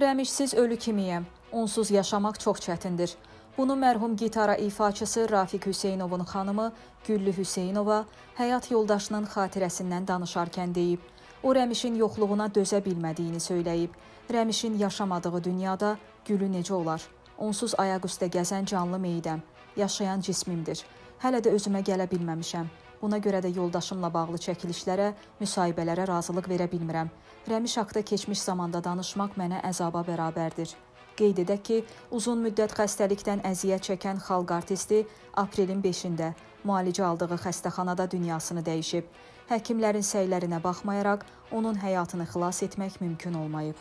Rəmişsiz ölü kimiyəm. Onsuz yaşamaq çox çətindir. Bunu mərhum gitara ifaçısı Rafiq Hüseynovun xanımı Güllü Hüseynova həyat yoldaşının xatirəsindən danışarkən deyib. O Rəmişin yoxluğuna dözə bilmədiyini söyləyib. Rəmişin yaşamadığı dünyada Gülü necə olar? Onsuz ayaq üstə gəzən canlı meyidəm. Yaşayan cismimdir. Hələ də özümə gələ bilməmişəm. Buna görə də yoldaşımla bağlı çəkilişlərə, müsahibələrə razılıq verə bilmirəm. Rəmiş haqqında keçmiş zamanda danışmaq mənə əzaba bərabərdir. Qeyd edək ki, uzun müddət xəstəlikdən əziyyət çəkən xalq artisti aprelin 5-də müalicə aldığı xəstəxanada dünyasını dəyişib. Həkimlərin səylərinə baxmayaraq onun həyatını xilas etmək mümkün olmayıb.